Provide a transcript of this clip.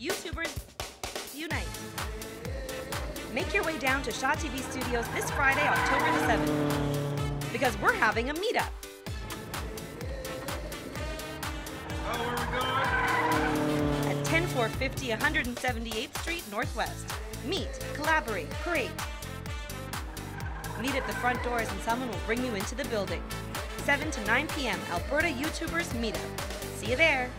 YouTubers unite. Make your way down to Shaw TV Studios this Friday, October the 7th, because we're having a meetup. Oh, we at 10450 178th Street Northwest. Meet, collaborate, create. Meet at the front doors and someone will bring you into the building. 7 to 9 p.m. Alberta YouTubers Meetup. See you there.